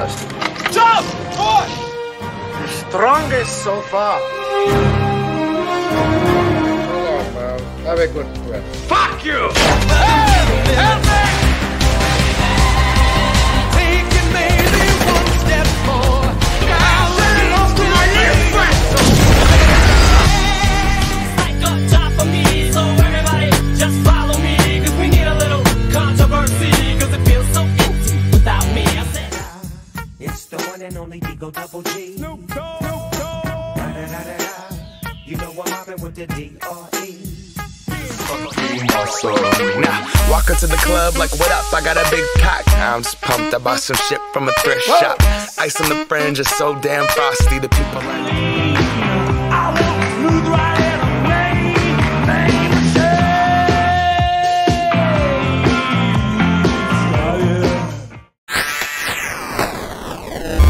just. Jump! Push! The strongest so far. Hold on, man. Have a good breath. Fuck you! Hey! Hey! The one and only D-O Double G. Snoop Dogg. Da-da-da-da-da. You know I'm mobbing with the D-R-E. Now, walk into the club like, what up? I got a big cock. I'm just pumped. I bought some shit from a thrift shop. Ice on the fringe is so damn frosty. The people like. Yeah.